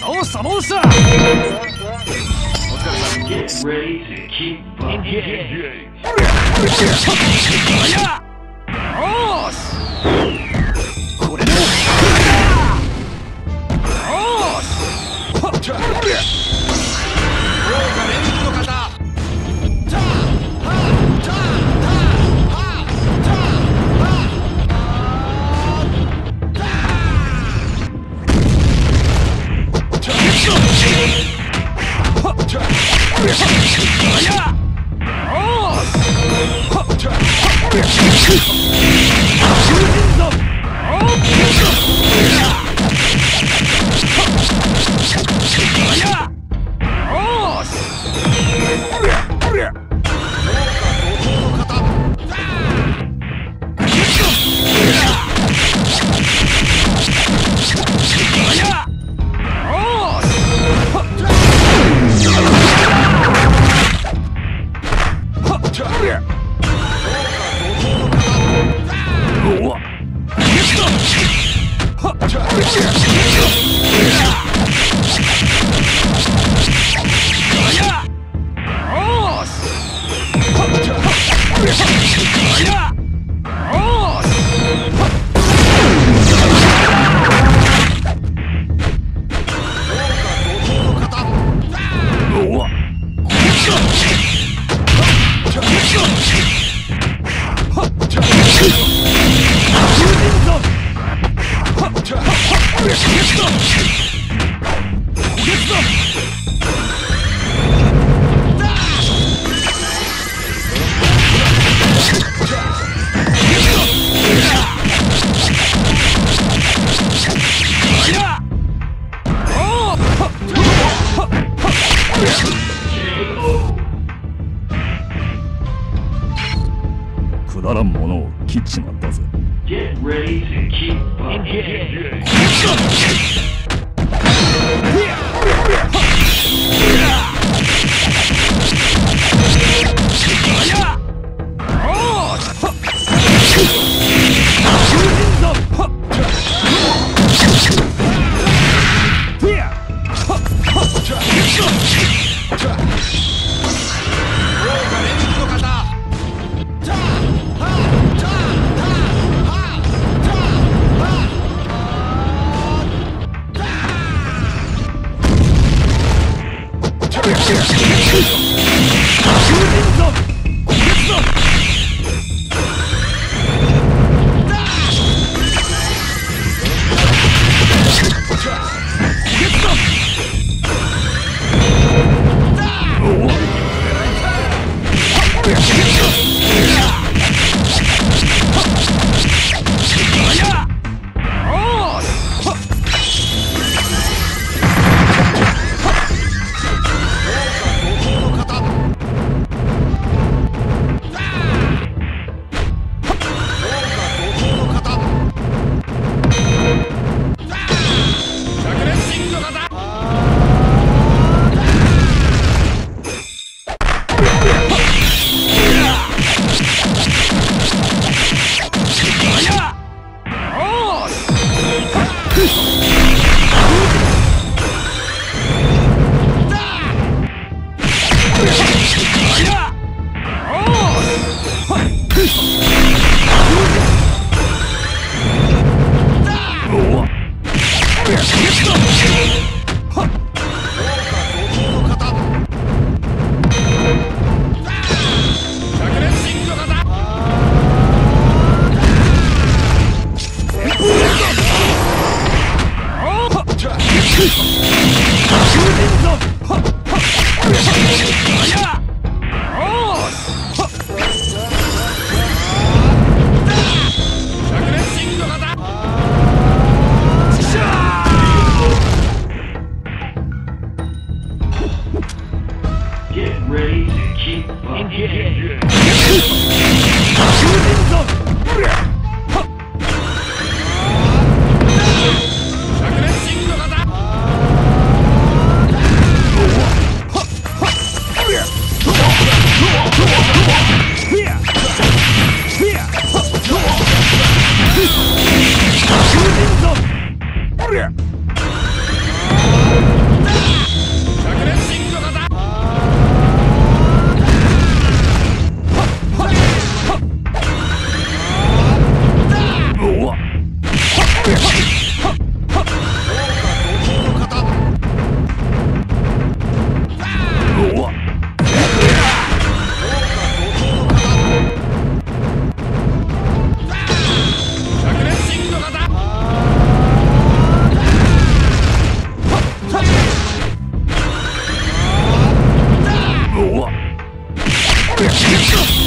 どうしたどうした Get ready to keep engaged. やよしこれでもよあやよしはっじゃあくだらんものを切っちまったぜ。Get ready to keep engaged. Let's go!